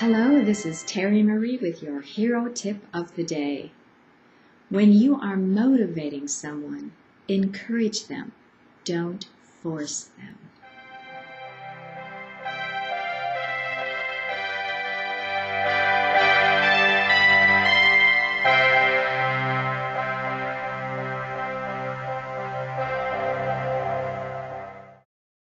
Hello, this is Terri Marie with your hero tip of the day. When you are motivating someone, encourage them, don't force them.